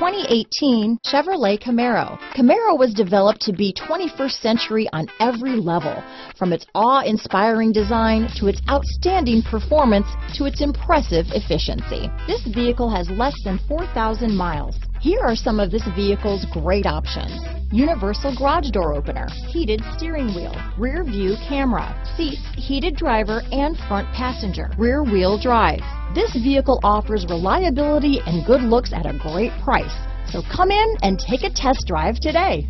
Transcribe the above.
2018 Chevrolet Camaro. Camaro was developed to be 21st century on every level, from its awe-inspiring design to its outstanding performance to its impressive efficiency. This vehicle has less than 4,000 miles. Here are some of this vehicle's great options. Universal garage door opener, heated steering wheel, rear view camera, seats, heated driver and front passenger, rear wheel drive. This vehicle offers reliability and good looks at a great price. So come in and take a test drive today.